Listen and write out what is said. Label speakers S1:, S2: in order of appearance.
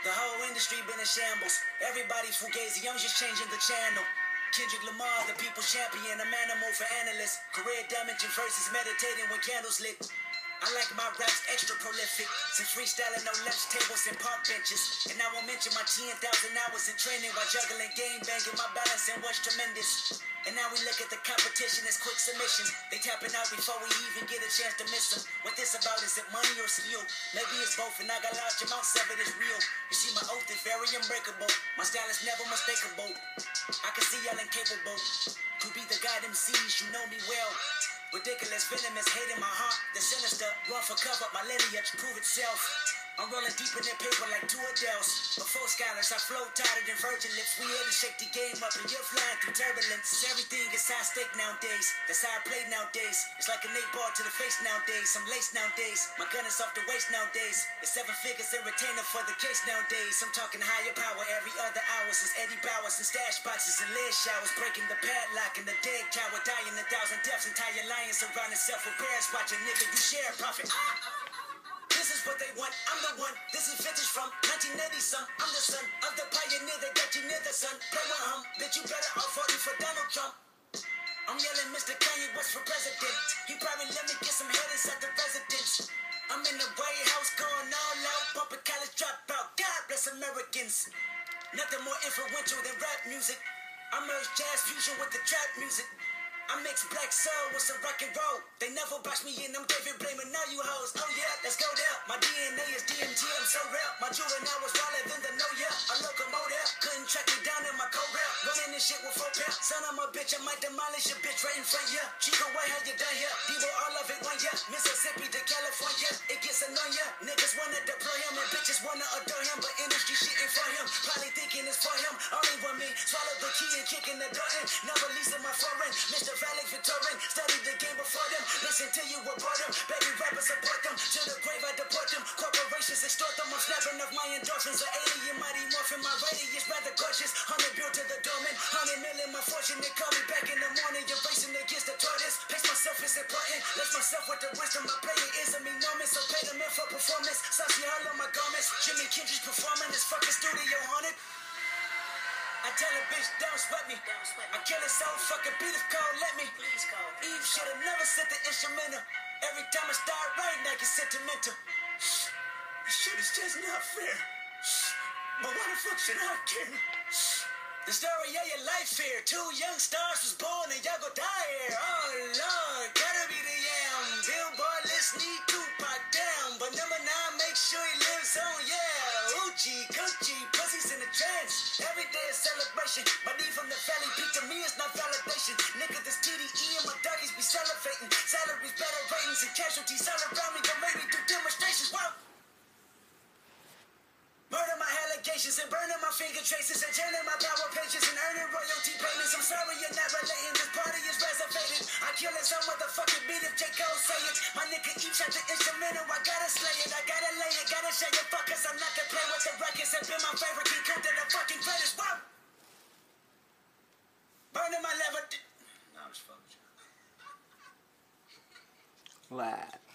S1: The whole industry been in shambles. Everybody fugazi, I'm just changing the channel. Kendrick Lamar, the people champion, I'm animal for analysts. Career damaging versus meditating when candles lit. I like my raps extra prolific. Some freestyling, no lunch tables and park benches. And I won't mention my 10,000 hours in training while juggling game banging. My balance and was tremendous. And now we look at the competition as quick submission. They tapping out before we even get a chance to miss them. What this about? Is it money or skill? Maybe it's both, and I got large amounts of it. is real. You see, my oath is very unbreakable. My style is never mistakable. I can see y'all incapable to be the god MCs. You know me well. Ridiculous, venomous, hate in my heart. The sinister, run for cover. My lineage prove itself. I'm rolling deep in that paper like two Adele's. Before scholars, I flow tighter than virgin lips. We to shake the game up, and you're flying through turbulence. Everything is high stake nowadays. That's how I play nowadays. It's like an eight ball to the face nowadays. I'm laced nowadays. My gun is off the waist nowadays. It's seven figures in retainer for the case nowadays. I'm talking higher power every other hour since Eddie Bowers and stash boxes and lead showers. Breaking the padlock in the dead tower. Dying a thousand deaths. Entire lions surround itself with bears. Watching nigga, you share profit. Ah! Want. I'm the one. This is vintage from 1980 some. I'm the son of the pioneer that got you near the sun. Play with him. Bitch, you better off voting for Donald Trump. I'm yelling Mr. Kanye West for president. He probably let me get some head inside the residence. I'm in the White House going all out, bumping college dropout. God bless Americans. Nothing more influential than rap music. I merge jazz fusion with the trap music. I mix black soul with some rock and roll. They never box me in, I'm David blaming all you hoes. Oh yeah, let's go there. My DNA is DMT, I'm so real. My juvenile was wilder than the no yeah. A locomotive, couldn't track me down in my cold rap. Running this shit with four pairs. Son of a bitch, I might demolish your bitch right in front, yeah. Chico, why have you done here? Debo, all of it. Mississippi to California, it gets annoying. Niggas wanna deploy him and bitches wanna adore him, but industry shit ain't for him. Probably thinking it's for him, only one me. Swallow the key and kicking the door in. Never leasing my foreign. Mr. Valley Victorian, study the game before them. Listen to you report them. Baby rappers support them. To the grave I deport them. Corporations extort them. I'm snapping off my endorphins. An alien mighty morphin. My radius rather gorgeous. Hundred built to the domain. Hundred million my fortune. They call me back in the morning. Is important. Bless myself with the wisdom. My playing is enormous. So pay them in for performance. Saucy all on my garments. Jimmy Kendrick's performing. This fucking studio haunted. I tell a bitch, don't sweat me.
S2: Don't sweat me.
S1: I kill it so fucking beat if call, let me.
S2: Please call.
S1: Eve should've never sent the instrumental. Every time I start writing, I get sentimental. This shit is just not fair. But why the fuck should I care? The story of your life here. Two young stars was born and y'all go die on, yeah. Uchi, coochie, pussies in the trance. Every day is celebration. My need from the valley beat to me is not validation. Nigga, this TDE and my doggies be celebrating. Salaries, better ratings, and casualties all around me. Don't make me do demonstrations. Wow. Murder my allegations and burning my finger traces and turning my power pages and earning royalty payments. I'm sorry you're not relating. This party is reservated. I kill it some motherfucking beat if J. Cole say it. My nigga each at the instrumental. I gotta slay it. I gotta lay it. Gotta share your fuckers. I'm not gonna play with the records. Have been my favorite. King Kunta, the fucking greatest. Wow. Burning my lever. No, I'm just fucking with you.
S3: Live.